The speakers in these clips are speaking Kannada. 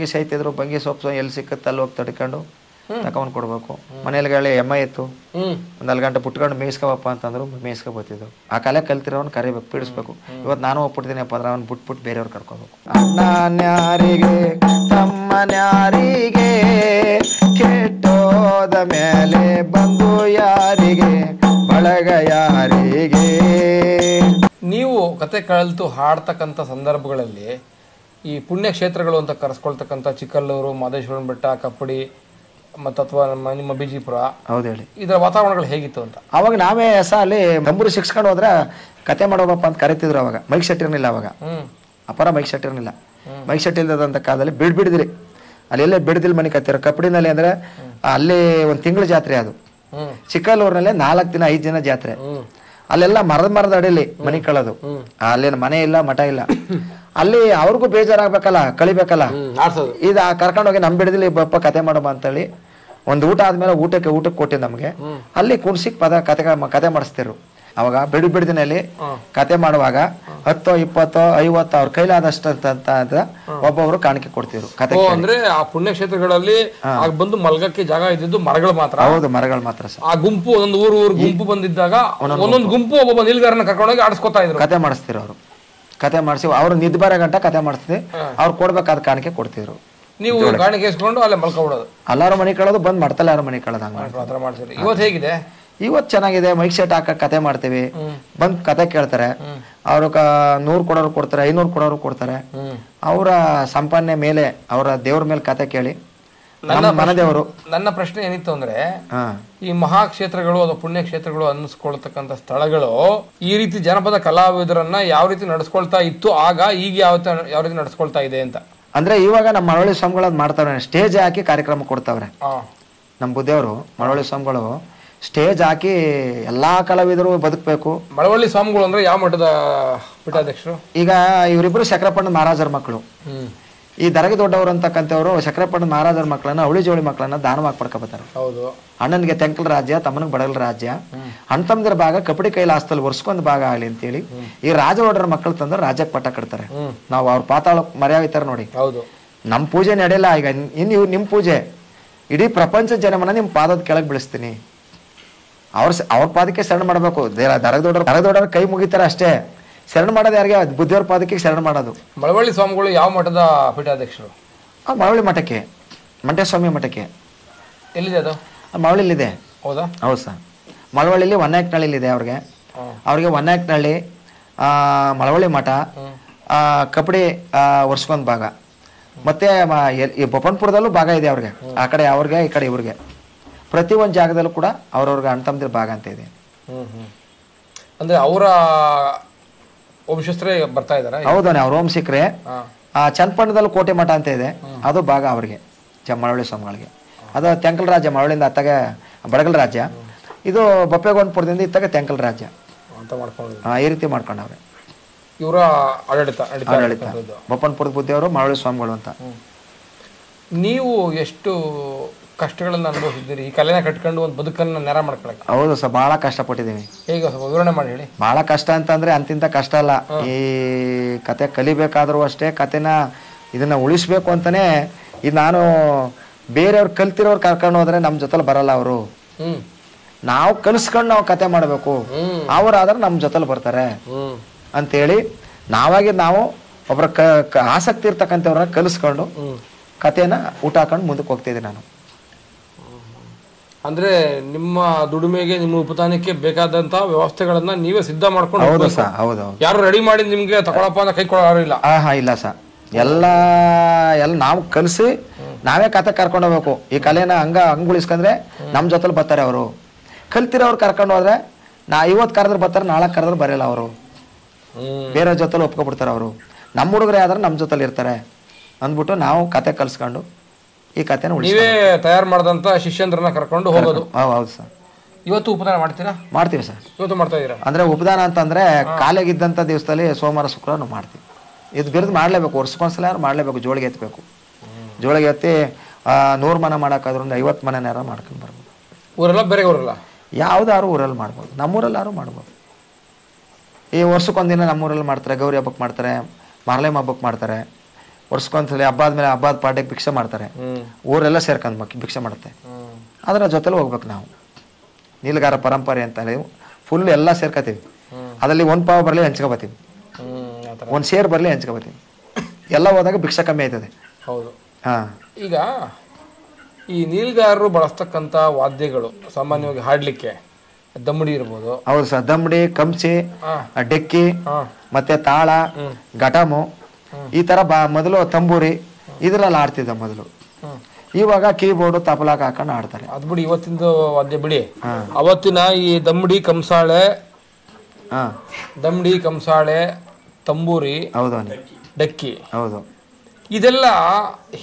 ಬಂಗಿ ಸೈತಿದ್ರು ಬಂಗಿ ಸೊಪ್ಪು ಎಲ್ಲಿ ಸಿಕ್ಕತ್ತೆ ಅಲ್ಲಿ ಹೋಗಿ ತಡ್ಕೊಂಡು ತಗೊಂಡು ಕೊಡ್ಬೇಕು. ಮನೇಲಿ ಎಮ್ಮ ಇತ್ತು. ಒಂದ್ ನಾಲ್ಕು ಗಂಟೆ ಬಿಟ್ಕೊಂಡು ಮೇಯ್ಸ್ಕೊಬಪ್ಪ ಅಂತಂದ್ರು ಮೇಯ್ಸ್ಕೊ ಬರ್ತಿದ್ರು. ಆ ಕಲೆ ಕಲ್ತಿರೋನ್ ಕರಿಬೇಕು ಪೀಡಿಸ್ಬೇಕು. ಇವತ್ತು ನಾನು ಹೋಗ್ಬಿಡ್ತೀನಿ ಅಪ್ಪ ಅಂದ್ರೆ ಅವ್ನು ಬಿಟ್ಬಿಟ್ಟು ಬೇರೆಯವ್ರು ಕರ್ಕೋಬೇಕು. ಅಣ್ಣನ್ಯಾರಿಗೆ ತಮ್ಮನ್ಯಾರಿಗೆ ಕೆಟ್ಟೋದ ಮೇಲೆ ಬಂದು ಯಾರಿಗೆ ಬಳಗ ಯಾರಿಗೆ? ನೀವು ಕತೆ ಕಳಲ್ತು ಹಾಡ್ತಕ್ಕಂಥ ಸಂದರ್ಭಗಳಲ್ಲಿ ಈ ಪುಣ್ಯಕ್ಷೇತ್ರಗಳು ಅಂತ ಕರೆಸ್ಕೊಳ್ತಕ್ಕಂಥ ಚಿಕ್ಕಲ್ಲೂರು ಮಾದೇಶ್ವರನ ಬೆಟ್ಟ ಕಪ್ಪಡಿ ಮತ್ತು ಅಥವಾ ನಮ್ಮ ನಿಮ್ಮ ಬಿಜಿಪುರ. ಹೌದು ಹೇಳಿ. ಇದರ ವಾತಾವರಣಗಳು ಹೇಗಿತ್ತು ಅಂತ? ಅವಾಗ ನಾವೇ ಸಹ ಅಲ್ಲಿ ತಂಬೂರು ಸಿಕ್ಸ್ಕೊಂಡು ಹೋದ್ರೆ ಕತೆ ಮಾಡೋಬಪ್ಪ ಅಂತ ಕರಿತಿದ್ರು ಅವಾಗ. ಮೈಕ್ ಸೆಟ್ ಇರಲಿಲ್ಲ ಅವಾಗ. ಅಪಾರ ಮೈಕ್ ಸೆಟ್ ಇರಲಿಲ್ಲ. ಮೈಕ್ ಸೆಟ್ ಇಲ್ಲದಂಥ ಕಾಲದಲ್ಲಿ ಬಿಡ್ ಬಿಡಿದ್ರಿ ಅಲ್ಲಿ ಎಲ್ಲೇ ಬಿಡದಿಲ್ ಮನೆ ಕತ್ತಿರ. ಕಪ್ಪಡಿನಲ್ಲಿ ಅಂದರೆ ಅಲ್ಲಿ ಒಂದು ತಿಂಗಳ ಜಾತ್ರೆ ಅದು. ಚಿಕ್ಕಲ್ಲೂರಿನಲ್ಲೇ ನಾಲ್ಕು ದಿನ ಐದು ದಿನ ಜಾತ್ರೆ. ಅಲ್ಲೆಲ್ಲ ಮರದ ಮರದ ಅಡಿಲಿ ಮನೆ ಕಳೋದು. ಅಲ್ಲೇನು ಮನೆ ಇಲ್ಲ ಮಠ ಇಲ್ಲ. ಅಲ್ಲಿ ಅವ್ರಿಗೂ ಬೇಜಾರಾಗ್ಬೇಕಲ್ಲ ಕಳಿಬೇಕಲ್ಲ? ಇದ ಕರ್ಕೊಂಡೋಗಿ ನಮ್ ಬಿಡದಿಲ್ಲ ಬಪ್ಪ ಕತೆ ಮಾಡಮ್ಮ ಅಂತೇಳಿ ಒಂದು ಊಟ ಆದ್ಮೇಲೆ ಊಟಕ್ಕೆ ಊಟಕ್ಕೆ ಕೊಟ್ಟಿದ್ ನಮ್ಗೆ. ಅಲ್ಲಿ ಕುಣ್ಸಿಕ್ ಪದ ಕತೆ ಕತೆ ಮಾಡಿಸ್ತಿರು ಅವಾಗ ಬಿಡು ಬಿಡದಿನಲ್ಲಿ ಕತೆ ಮಾಡುವಾಗ ಹತ್ತೋ ಇಪ್ಪತ್ತೋ ಐವತ್ತೋ ಅವ್ರ ಕೈಲಾದಷ್ಟು ಅಂತ ಅಂತ ಅಂತ ಒಬ್ಬೊಬ್ರು ಕಾಣಿಕೆ ಕೊಡ್ತಿದ್ರು ಕತೆ ಅಂದ್ರೆ ಆ ಪುಣ್ಯಕ್ಷೇತ್ರಗಳಲ್ಲಿ ಬಂದು ಮಲ್ಗಕ್ಕೆ ಜಾಗ ಇದ್ದಿದ್ದು ಮರಗಳು ಮಾತ್ರ? ಹೌದು ಮರಗಳು ಮಾತ್ರ ಆ ಗುಂಪು ಒಂದೊಂದು ಊರು ಊರು ಗುಂಪು ಬಂದಿದ್ದಾಗ ಒಂದೊಂದು ಗುಂಪು. ಒಬ್ಬೊಬ್ಬ ನಿಲ್ಗಾರನ ಕರ್ಕೊಂಡೋಗಿ ಆಡಿಸ್ಕೊತಾ ಇದ್ರು. ಕತೆ ಮಾಡಿಸ್ತಿರು ಅವರು. ಕತೆ ಮಾಡಿಸಿ ಅವ್ರು ನಿದ್ ಬರೋ ಗಂಟ ಕತೆ ಮಾಡಿಸ್ತಿದ್ದೆ ಅವ್ರು ಕೊಡ್ಬೇಕಾದ ಕಾಣಿಕೆ ಕೊಡ್ತಿದ್ರು. ನೀವು ಕಾಣಿಕೆ ಇಸ್ಕೊಂಡು ಅಲ್ಲೇ ಮಲ್ಕೊಬಿಡೋದು. ಅಲ್ಲಾರು ಮನೆ ಕಳೋದು ಬಂದ್ ಮಾಡ್ತಲ್ಲ ಯಾರು ಮನೆ ಕಳೋದು ಹಂಗ ಮಾಡ್ತಾರೆ ಇವತ್ತು ಹೇಗಿದೆ? ಇವತ್ತು ಚೆನ್ನಾಗಿದೆ ಮೈಕ್ ಸೆಟ್ ಹಾಕ ಕತೆ ಮಾಡ್ತೀವಿ. ಬಂದ್ ಕತೆ ಕೇಳ್ತಾರೆ. ಅವ್ರ ನೂರ್ ಕೊಡೋರು ಕೊಡ್ತಾರೆ ಐನೂರು ಕೊಡೋರು ಕೊಡ್ತಾರೆ. ಅವರ ಸಂಪಾದನೆ ಮೇಲೆ ಅವರ ದೇವ್ರ ಮೇಲೆ ಕತೆ ಕೇಳಿ. ನಮ್ಮ ಮನದೇವರು. ನನ್ನ ಪ್ರಶ್ನೆ ಏನಿತ್ತು ಅಂದ್ರೆ ಈ ಮಹಾಕ್ಷೇತ್ರಗಳು ಅಥವಾ ಪುಣ್ಯಕ್ಷೇತ್ರಗಳು ಅನ್ನಿಸ್ಕೊಳ್ತಕ್ಕಂಥ ಸ್ಥಳಗಳು ಈ ರೀತಿ ಜನಪದ ಕಲಾವಿದರನ್ನ ಯಾವ ರೀತಿ ನಡೆಸ್ಕೊಳ್ತಾ ಇತ್ತು ಆಗ ಈಗ ಯಾವ ಯಾವ ರೀತಿ ನಡೆಸ್ಕೊಳ್ತಾ ಇದೆ ಅಂತ? ಅಂದ್ರೆ ಇವಾಗ ನಮ್ಮ ಮಳವಳ್ಳಿ ಸ್ವಾಮಿಗಳು ಮಾಡ್ತಾವ್ರೆ ಸ್ಟೇಜ್ ಹಾಕಿ ಕಾರ್ಯಕ್ರಮ ಕೊಡ್ತಾವ್ರೆ. ನಮ್ಮ ಬುದ್ಧಿಯವರು ಮಳವಳ್ಳಿ ಸ್ವಾಮಿಗಳು ಸ್ಟೇಜ್ ಹಾಕಿ ಎಲ್ಲಾ ಕಲಾವಿದರು ಬದುಕಬೇಕು. ಮಳವಳ್ಳಿ ಸ್ವಾಮಿಗಳು ಅಂದ್ರೆ ಯಾವ ಮಠದ ಪೀಠಾಧ್ಯಕ್ಷರು? ಈಗ ಇವರಿಬ್ರು ಶಕ್ರಪಣ್ಣ ಮಹಾರಾಜರ ಮಕ್ಕಳು. ಈ ದರಗ ದೊಡ್ಡವರು ಅಂತಕ್ಕಂಥವ್ರು ಶಕ್ರಪಣ್ಣ ಮಹಾರಾಜರ ಮಕ್ಕಳನ್ನ ಅವಳಿ ಜೋಳಿ ಮಕ್ಕಳನ್ನ ದಾನವಾಗಿ ಪಡ್ಕೊಬತ್ತಾರೆ ಹೌದು. ಅಣ್ಣನಿಗೆ ತೆಂಕಲ್ ರಾಜ್ಯ ತಮ್ಮನಿಗೆ ಬಡಗಲ್ ರಾಜ್ಯ. ಅಣ್ಣ ತಮ್ಮದ್ರ ಭಾಗ ಕಪಡಿ ಕೈಲಾಸದಲ್ಲಿ ಒರ್ಸ್ಕೊಂಡ್ ಭಾಗ ಆಗಲಿ ಅಂತೇಳಿ ಈ ರಾಜ ಒಡ್ರ ಮಕ್ಕಳು ತಂದ್ರೆ ರಾಜ್ಯಕ್ಕೆ ಪಟ್ಟ ಕಟ್ತಾರೆ. ನಾವು ಅವ್ರ ಪಾತಾಳ ಮರ್ಯಾವಿತಾರೆ ನೋಡಿ. ಹೌದು. ನಮ್ಮ ಪೂಜೆ ನಡೆಯಲ್ಲ ಈಗ ಇನ್ನು ಇವ್ ನಿಮ್ಮ ಪೂಜೆ. ಇಡೀ ಪ್ರಪಂಚ ಜನಮನ ನಿಮ್ಮ ಪಾದದ ಕೆಳಗೆ ಬೀಳಿಸ್ತೀನಿ. ಅವ್ರ ಅವ್ರ ಪಾದಕ್ಕೆ ಶರಣ ಮಾಡಬೇಕು. ದರಗದೊಡ್ಡ ದರಗದೊಡ್ಡ ದರಗ ಕೈ ಮುಗಿತಾರೆ ಅಷ್ಟೇ. ಶರಣ ಮಾಡೋದು ಯಾರಿಗೆ? ಬುದ್ಧಿಯವ್ರ ಪಾದಕ್ಕೆ ಶರಣ ಮಾಡೋದು. ಮಳವಳ್ಳಿ ಸ್ವಾಮಿಗಳು ಯಾವ ಮಠದ ಪೀಠಾಧ್ಯಕ್ಷರು? ಆ ಮಳವಳ್ಳಿ ಮಠಕ್ಕೆ. ಮಂಟೇಸ್ವಾಮಿ ಮಠಕ್ಕೆ. ಎಲ್ಲಿದೆ ಅದು? ಮಳವಳ್ಳಿ ಮಳವಳ್ಳಿಲಿದೆ ಹೌದಾ? ಹೌದು ಸರ್. ಮಳವಳ್ಳಿಲಿ ಒನ್ನಾಯಕ್ನಳ್ಳಿಲಿದೆ ಅವ್ರಿಗೆ. ಅವ್ರಿಗೆ ಒನ್ನಾಯಕ್ನಳ್ಳಿ ಆ, ಮಳವಳ್ಳಿ ಮಠ ಕಬಡ್ಡಿ ಒರ್ಸ್ಕೊಂಡ್ ಭಾಗ. ಮತ್ತೆ ಬೊಪ್ಪನ್ಪುರದಲ್ಲೂ ಭಾಗ ಇದೆ ಅವ್ರಿಗೆ. ಆ ಕಡೆ ಅವ್ರಿಗೆ ಈ ಕಡೆ ಇವ್ರಿಗೆ. ಪ್ರತಿ ಒಂದು ಜಾಗದಲ್ಲೂ ಕೂಡ ಅವ್ರವ್ರಿಗೆ ಅಣ್ಣ ತಮ್ಮದಿರ ಭಾಗ ಅಂತ ಇದೆ. ಅಂದ್ರೆ ಅವರ ವಂಶಸ್ಥರೇ ಬರ್ತಾ ಇದಾರೆ ಹೌದಾನೆ ಅವ್ರ ವಂಶಿಕರೇ. ಆ ಚನ್ನಪಟ್ಟಣದಲ್ಲಿ ಕೋಟೆ ಮಠ ಅಂತ ಇದೆ. ಅದು ಭಾಗ ಅವ್ರಿಗೆ ಮಳವಳ್ಳಿ ಸ್ವಾಮಿಗಳಿಗೆ. ಅದು ತೆಂಕಲ್ ರಾಜ್ಯ ಮಳವಳ್ಳಿಯಿಂದ ಅತ್ತಾಗ ಬಡಗಲ್ ರಾಜ್ಯ. ಇದು ಬಪ್ಪೆಗೊಂಡ್ಪುರದಿಂದ ಇತ್ತಾಗ ತೆಂಕಲ್ ರಾಜ್ಯ. ಈ ರೀತಿ ಮಾಡ್ಕೊಂಡವ್ರೆ. ಇವರ ಆಡಳಿತ ಆಡಳಿತ ಅವರು ಬುದ್ಧಿಯವರು ಮಳವಳ್ಳಿ ಸ್ವಾಮಿಗಳು ಅಂತ. ನೀವು ಎಷ್ಟು ಕಷ್ಟಗಳನ್ನ ಅನುಭವಿಸಿದ್ದೀರಿ. ಈ ಕಲೆನ ಕಟ್ಕೊಂಡು ಒಂದು ಬದುಕನ್ನ ನೆರ ಮಾಡ್ಕೊಳಕ್ಕೆ. ಹೌದು ಸರ್ ಭಾಳ ಕಷ್ಟಪಟ್ಟಿದ್ದೀನಿ. ಹೇಗೆ ಸ್ವಲ್ಪ ವಿವರಣೆ ಮಾಡಿ ಹೇಳಿ. ಭಾಳ ಕಷ್ಟ ಅಂತಂದ್ರೆ ಅಂತಿಂತ ಕಷ್ಟ ಅಲ್ಲ. ಈ ಕತೆ ಕಲಿಬೇಕಾದ್ರೂ ಅಷ್ಟೇ ಕತೆನ ಇದನ್ನ ಉಳಿಸ್ಬೇಕು ಅಂತಲೇ ಇದು ನಾನು ಬೇರೆಯವ್ರು ಕಲ್ತಿರೋರು ಕರ್ಕೊಂಡು ಹೋದ್ರೆ ನಮ್ಮ ಜೊತೆಲಿ ಬರಲ್ಲ ಅವರು. ನಾವು ಕಲಿಸ್ಕೊಂಡು ನಾವು ಕತೆ ಮಾಡಬೇಕು. ಅವರಾದ್ರೆ ನಮ್ಮ ಜೊತೆಲಿ ಬರ್ತಾರೆ. ಅಂತೇಳಿ ನಾವಾಗಿ ನಾವು ಒಬ್ಬರ ಕ ಕ- ಆಸಕ್ತಿ ಇರ್ತಕ್ಕಂಥವ್ರನ್ನ ಕಲಿಸ್ಕೊಂಡು ಕತೆನ ಊಟ ಹಾಕೊಂಡು ಮುಂದಕ್ಕೆ ಹೋಗ್ತಿದ್ದೆ ನಾನು. ಅಂದ್ರೆ ನಿಮ್ಮ ದುಡಿಮೆಗೆ ನಿಮ್ಮ ಉಪದಾನಕ್ಕೆ ಬೇಕಾದಂತ ವ್ಯವಸ್ಥೆಗಳನ್ನ ನೀವೇ ಸಿದ್ಧ ಮಾಡ್ಕೊಂಡು ಯಾರು ರೆಡಿ ಮಾಡಿ ನಿಮ್ಗೆ ತಗೊಳಪ್ಪ ಅಂತ ಕೈ ಕೊಡೋರು ಇಲ್ಲ ಹಾ ಇಲ್ಲ ಸರ್. ಎಲ್ಲ ಎಲ್ಲ ನಾವು ಕಲಿಸಿ ನಾವೇ ಕತೆ ಕರ್ಕೊಂಡು ಹೋಗ್ಬೇಕು. ಈ ಕಲೆನ ಹಂಗ ಹಂಗ ಉಳಿಸ್ಕೊಂಡ್ರೆ ನಮ್ಮ ಜೊತೆಲಿ ಬರ್ತಾರೆ ಅವರು. ಕಲ್ತಿರೋರು ಕರ್ಕೊಂಡು ಹೋದ್ರೆ ನಾ ಇವತ್ತು ಕರೆದ್ರೆ ಬರ್ತಾರೆ ನಾಳೆ ಕರೆದ್ರೆ ಬರೋಲ್ಲ ಅವರು. ಬೇರೆ ಜೊತೆಲಿ ಒಪ್ಕೊಬಿಡ್ತಾರೆ ಅವರು. ನಮ್ಮ ಹುಡುಗರೇ ಆದ್ರೆ ನಮ್ಮ ಜೊತೆಲಿ ಇರ್ತಾರೆ. ಅಂದ್ಬಿಟ್ಟು ನಾವು ಕತೆ ಕಲ್ಸ್ಕೊಂಡು ಈ ಕಥೆನ ನೀವೇ ತಯಾರು ಮಾಡಿದಂತ ಶಿಷ್ಯಂದ್ರನ್ನ ಕರ್ಕೊಂಡು ಹೋಗೋದು. ಹೌದು ಸರ್. ಇವತ್ತು ಉಪದಾನ ಮಾಡ್ತೀರಾ? ಮಾಡ್ತೀವಿ ಸರ್. ಇವತ್ತು ಮಾಡ್ತಾ ಇದೀರಾ ಅಂದ್ರೆ ಉಪದಾನ ಅಂತಂದ್ರೆ ಕಾಲಿಗಿದ್ದಂಥ ದಿವಸದಲ್ಲಿ ಸೋಮವಾರ ಶುಕ್ರವಾರ ಮಾಡ್ತೀವಿ. ಇದು ಬಿರುದು ಮಾಡ್ಲೇಬೇಕು ವರ್ಷಕ್ಕೊಂದ್ಸಲ ಯಾರು ಮಾಡಲೇಬೇಕು ಜೋಳಿಗೆ ಎತ್ತಬೇಕು ಜೋಳಿಗೆ ಎತ್ತಿ ನೂರು ಮನೆ ಮಾಡೋಕ್ಕಾದ್ರೂ ಒಂದು ಐವತ್ತು ಮನೆನಾರ ಮಾಡ್ಕೊಂಡು ಬರ್ಬೋದು. ಊರೆಲ್ಲ ಬೇರೆ ಊರಲ್ಲ? ಯಾವ್ದಾರು ಊರಲ್ಲಿ ಮಾಡ್ಬೋದು. ನಮ್ಮೂರಲ್ಲಿ ಯಾರು ಮಾಡ್ಬೋದು. ಈ ವರ್ಷಕ್ಕೊಂದಿನ ನಮ್ಮೂರಲ್ಲಿ ಮಾಡ್ತಾರೆ ಗೌರಿ ಹಬ್ಬಕ್ಕೆ ಮಾಡ್ತಾರೆ ಮಾರ್ಲೆಮ್ ಹಬ್ಬಕ್ಕೆ ಮಾಡ್ತಾರೆ. ವರ್ಷಕ್ಕೊಂದ್ಸಲಿ ಹಬ್ಬ ಆದ್ಮೇಲೆ ಹಬ್ಬದ ಪಾರ್ಟಿಗೆ ಭಿಕ್ಷೆ ಮಾಡ್ತಾರೆ. ಊರೆಲ್ಲ ಸೇರ್ಕೊಂಡ್ ಮಕ್ಕಿ ಭಿಕ್ಷೆ ಮಾಡುತ್ತೆ. ಅದರ ಜೊತೆಲಿ ಹೋಗ್ಬೇಕು ನಾವು. ನೀಲಗಾರ ಪರಂಪರೆ ಅಂತ ಹೇಳಿ ಫುಲ್ ಎಲ್ಲ ಸೇರ್ಕೊತೀವಿ ಅದರಲ್ಲಿ ಒಂದು ಪಾವ ಬರಲಿ ಹಂಚ್ಕೊಬತ್ತೀವಿ. ಒಂದು ಸೇರ್ ಬರಲಿ ಹಂಚ್ಕೊಬತ್ತೀವಿ. ಎಲ್ಲ ಹೋದಾಗ ಭಿಕ್ಷೆ ಕಮ್ಮಿ ಆಯ್ತದೆ. ಹೌದು. ಹಾಂ. ಈಗ ಈ ನೀಲ್ಗಾರರು ಬಳಸ್ತಕ್ಕಂಥ ವಾದ್ಯಗಳು ಸಾಮಾನ್ಯವಾಗಿ ಹಾಡ್ಲಿಕ್ಕೆ ದಮ್ಮಡಿ ಇರ್ಬೋದು. ಹೌದು ಸರ್ ದಮ್ಮಡಿ ಕಂಚಿ. ಡೆಕ್ಕಿ ಮತ್ತೆ ತಾಳ ಘಟಮು ಈ ತರ ಬಾ ಮೊದಲು ತಂಬೂರಿ ಇದರಲ್ಲಿ ಆಡ್ತಿದ್ದ ಮೊದಲು. ಇವಾಗ ಕೀಬೋರ್ಡ್ ತಪಲಾಕ್ ಹಾಕೊಂಡು ಆಡ್ತಾರೆ. ಅದ್ ಬಿಡಿ ಇವತ್ತಿಂದು ವಾದ್ಯ ಬಿಡಿ. ಅವತ್ತಿನ ಈ ದಮ್ಮಡಿ ಕಂಸಾಳೆ ಹಾ. ದಮ್ಮಡಿ ಕಂಸಾಳೆ ತಂಬೂರಿ ಹೌದು ಡಕ್ಕಿ. ಹೌದು. ಇದೆಲ್ಲ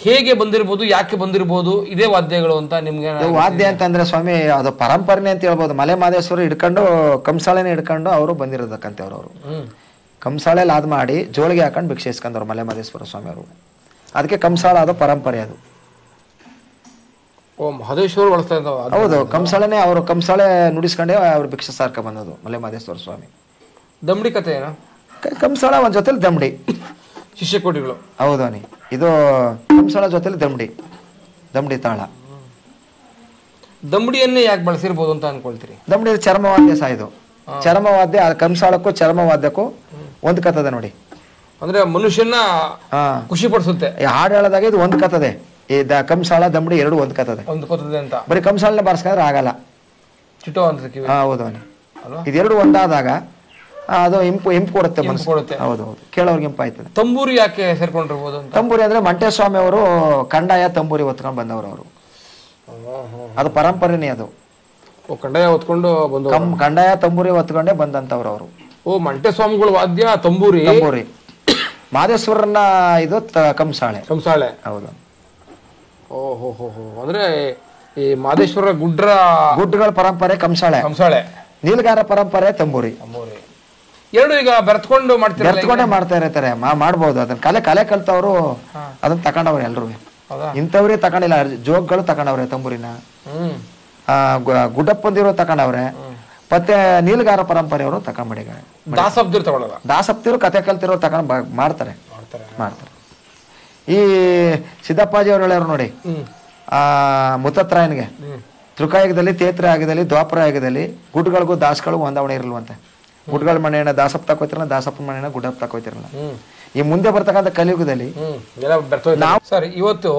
ಹೇಗೆ ಬಂದಿರ್ಬೋದು ಯಾಕೆ ಬಂದಿರ್ಬೋದು ಇದೇ ವಾದ್ಯಗಳು ಅಂತ ನಿಮ್ಗೆ ವಾದ್ಯ ಅಂತಂದ್ರೆ ಸ್ವಾಮಿ ಅದು ಪರಂಪರೆ ಅಂತ ಹೇಳ್ಬೋದು. ಮಲೆ ಮಾದೇಶ್ವರ ಹಿಡ್ಕೊಂಡು ಕಂಸಾಳೆನೆ ಹಿಡ್ಕೊಂಡು ಅವರು ಬಂದಿರೋದಕ್ಕಂತೆ ಅವರು ಹ್ಮ್ ಕಂಸಾಳೆ ಲಾದ್ ಮಾಡಿ ಜೋಳಿಗೆ ಹಾಕೊಂಡು ಭಿಕ್ಷೆ ಇಸ್ಕೊಂಡವ್ರು ಮಲೆ ಮಹದೇಶ್ವರ ಸ್ವಾಮಿ ಅವರು ಅದಕ್ಕೆ ಕಂಸಾಳ ಅದು. ಪರಂಪರೆ ಅದು. ಹೌದು ಕಂಸಾಳೆನೆ ಅವರು ಕಂಸಾಳೆ ನುಡಿಸ್ಕೊಂಡೇ ಅವ್ರು ಭಿಕ್ಷೆ ಸಾರ್ಕ ಬಂದದು ಮಲೆ ಮಹದೇಶ್ವರ ಸ್ವಾಮಿ. ದಮ್ಡಿ ಕತೆ ಏನು? ಕಂಸಾಳ ಒಂದ್ ಜೊತೆಲಿ ದಮ್ಡಿ ಶಿಷ್ಯಕೋಟಿಗಳು. ಹೌದು ಅನಿ. ಇದು ಕಂಸಾಳ ಜೊತೆಲಿ ದಮ್ಡಿ ದಮ್ಡಿ ತಾಳ. ದಮ್ಮಡಿಯನ್ನೇ ಯಾಕೆ ಬಳಸಿರ್ಬೋದು ಅಂತ ಅನ್ಕೊಳ್ತೀರಿ? ದಮ್ಡಿ ಚರ್ಮವಾದ್ಯ ಸಹ ಇದು ಚರ್ಮವಾದ್ಯ ಆ ಕಂಸಾಳಕ್ಕೂ ಚರ್ಮವಾದ್ಯಕ್ಕೂ ಒಂದ್ ಕತ್ತದೆ ನೋಡಿ. ಅಂದ್ರೆ ಮನುಷ್ಯನ ಖುಷಿ ಪಡಿಸುತ್ತೆ ಹಾಡು ಹೇಳೋದಾಗ ಇದು ಒಂದು ಕಥದೆ. ಈ ದ ಕಂಸಾಳ ದಮಡಿ ಎರಡು ಒಂದು ಕತ್ತದೆ ಒಂದು ಕಥದೆ ಅಂತ. ಬರೀ ಕಂಸಾಳನೆ ಬಾರಿಸ್ಕೊಂಡ್ರೆ ಆಗಲ್ಲ. ಚಿಟೋ ಅಂತ ಹೌದು ಇದೆರಡು ಒಂದಾದಾಗ ಅದು ಇಂಪು ಇಂಪು ಕೊಡುತ್ತೆ ಮನಸ್ಸು ಕೊಡುತ್ತೆ. ಹೌದು ಹೌದು. ಕೇಳೋರ್ಗೆ ಇಂಪು ಆಯ್ತದೆ ತಂಬೂರಿ ಯಾಕೆ ಸೇರ್ಕೊಂಡಿರ್ಬೋದು ತಂಬೂರಿ ಅಂದ್ರೆ ಮಂಟೇಸ್ವಾಮಿ ಅವರು ಕಂಡಾಯ ತಂಬೂರಿ ಹೊತ್ಕೊಂಡು ಬಂದವರು ಅವರು. ಅದು ಪರಂಪರೆನೇ ಅದು. ಕಂಡಾಯ ಹೊತ್ಕೊಂಡು ಬಂದು ಕಂಡಾಯ ತಂಬೂರಿ ಹೊತ್ಕೊಂಡೇ ಬಂದಂತವ್ರು ಅವರು. ಓ ಮಂಟೆ ಸ್ವಾಮಿಗಳು ವಾದ್ಯ ತಂಬೂರಿ. ತಂಬೂರಿ. ಮಾದೇಶ್ವರನ ಇದು ಕಂಸಾಳೆ. ಕಂಸಾಳೆ. ಹೌದು. ಓ ಹೋ ಹೋ ಅಂದ್ರೆ ಈ ಮಾದೇಶ್ವರ ಗುಡ್ರ ಗುಡ್ಡಗಳ ಪರಂಪರೆ ಕಂಸಾಳೆ. ಕಂಸಾಳೆ. ನೀಲಗಾರ ಪರಂಪರೆ ತಂಬೂರಿ. ತಂಬೂರಿ. ಎರಡು ಈಗ ಬೆರೆತ್ಕೊಂಡು ಮಾಡ್ತಾರೆ ಬೆರೆತ್ಕೊಂಡೇ ಮಾಡ್ತಾ ಇರ್ತಾರೆ. ಮಾ ಮಾಡ್ಬೋದು. ಅದನ್ನ ಕಲೆ ಕಲೆ ಕಲ್ತವ್ರು ಅದನ್ನ ತಕೊಂಡವ್ರೆ ಎಲ್ರು ಇಂಥವ್ರೇ ತಕೊಂಡಿಲ್ಲ ಜೋಗ್ಗಳು ತಕೊಂಡವ್ರೆ ತಂಬೂರಿನ. ಹ್ಮ್. ಗುಡ್ಡಪ್ಪಂದಿರು ತಕೊಂಡವ್ರೆ ಮತ್ತೆ ನೀಲ್ಗಾರ ಪರಂಪರೆಯವರು ತಕೊಂಡ್ಬಿಡಿದ್ದಾರೆ ದಾಸಪ್ತಿರು ತಗೊಳ್ಳೋದು? ದಾಸಪ್ತಿರು ಕತೆ ಕಲ್ತಿರೋ ತಗೊಂಡ್ ಮಾಡ್ತಾರೆ. ಮಾಡ್ತಾರೆ. ಮಾಡ್ತಾರೆ. ಈ ಸಿದ್ದಪ್ಪಾಜಿ ಅವ್ರು ಹೇಳ್ಯಾರು ನೋಡಿ. ಆ ಮುತ್ತತ್ರಾಯನ್ಗೆ. ಹ್ಮ್. ತ್ರಿಕಾಯುಗದಲ್ಲಿ ತೇತ್ರ ಆಗದಲ್ಲಿ ದ್ವಾಪರ ಆಗದಲ್ಲಿ ಗುಡ್ಗಳಿಗೂ ದಾಸಗಳಿಗೂ ಹೊಂದಾವಣೆ ಇರಲ್ವಂತೆ ಗುಡ್ಗಳ ಮನೆಯನ್ನ ದಾಸಪ್ಪ ತಕೋತಿರಲ್ಲ ದಾಸಪ್ಪ ಮನೆಯನ್ನ ಗುಡ್ಡಪ್ಪ ತಕೋತಿರಲ್ಲ ಈ ಮುಂದೆ ಬರ್ತಕ್ಕಂಥ ಕಲಿಯುಗದಲ್ಲಿ ಬೆರ್ತೋಯ್ತು ಸರ್ ಇವತ್ತು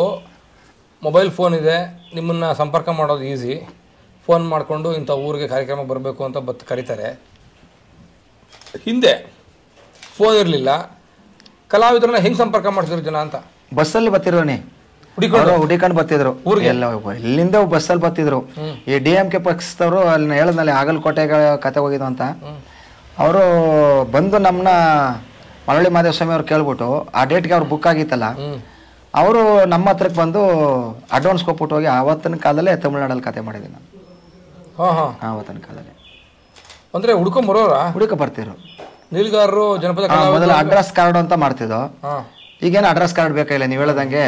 ಮೊಬೈಲ್ ಫೋನ್ ಇದೆ ನಿಮ್ಮನ್ನ ಸಂಪರ್ಕ ಮಾಡೋದು ಈಸಿ. ಫೋನ್ ಮಾಡಿಕೊಂಡು ಇಂಥ ಊರಿಗೆ ಕಾರ್ಯಕ್ರಮ ಬರಬೇಕು ಅಂತ ಬತ್ ಕರೀತಾರೆ. ಹಿಂದೆ ಫೋನ್ ಇರಲಿಲ್ಲ. ಕಲಾವಿದರನ್ನ ಹೆಂಗೆ ಸಂಪರ್ಕ ಮಾಡ್ತಿದ್ರು ಜನ ಅಂತ? ಬಸ್ಸಲ್ಲಿ ಬರ್ತಿರೋನಿ ಹುಡಿಕೊಂಡು? ಹುಡಿಕೊಂಡು ಬರ್ತಿದ್ರು. ಎಲ್ಲ ಇಲ್ಲಿಂದ ಬಸ್ಸಲ್ಲಿ ಬರ್ತಿದ್ರು. ಈ ಡಿ ಎಂ ಕೆ ಪಕ್ಷದವರು ಅಲ್ಲಿ ಹೇಳದ್ನಲ್ಲಿ ಆಗಲಕೋಟೆಗೆ ಕತೆ ಹೋಗಿದ್ದು ಅಂತ. ಅವರು ಬಂದು ನಮ್ಮನ್ನ ಮರಳಿ ಮಾದೇವಸ್ವಾಮಿ ಅವ್ರು ಕೇಳ್ಬಿಟ್ಟು ಆ ಡೇಟ್ಗೆ ಅವ್ರು ಬುಕ್ ಆಗಿತ್ತಲ್ಲ ಅವರು ನಮ್ಮ ಹತ್ರಕ್ಕೆ ಬಂದು ಅಡ್ವಾನ್ಸ್ ಕೊಟ್ಬಿಟ್ಟು ಹೋಗಿ ಆವತ್ತಿನ ಕಾಲದಲ್ಲೇ ತಮಿಳ್ನಾಡಲ್ಲಿ ಕತೆ ಮಾಡಿದ್ದೀನಿ ನಾನು. ಆವತ್ತಿನ ಕಾಲದಲ್ಲಿ. ಅಂದ್ರೆ ಹುಡ್ಕೊಂಬರೋರ ಹುಡುಕ ಬರ್ತಿರು ನೀಲ್ಗಾರರು ಜನಪದ ಆ, ಮೊದಲು ಅಡ್ರೆಸ್ ಕಾರ್ಡ್ ಅಂತ ಮಾಡ್ತಿದ್ದೋ? ಹಾ. ಈಗೇನು ಅಡ್ರೆಸ್ ಕಾರ್ಡ್ ಬೇಕಾಗಿಲ್ಲ ನೀವು ಹೇಳ್ದಂಗೆ?